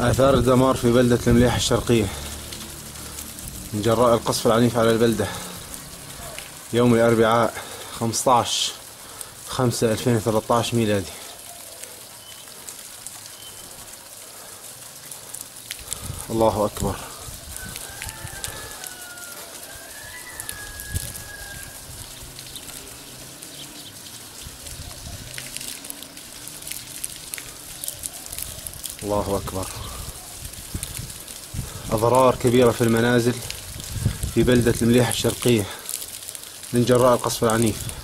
آثار الدمار في بلدة المليحة الشرقية. من جراء القصف العنيف على البلدة. يوم الأربعاء 15 5 2013 ميلادي. الله أكبر. الله أكبر. أضرار كبيرة في المنازل في بلدة المليحة الشرقية من جراء القصف العنيف.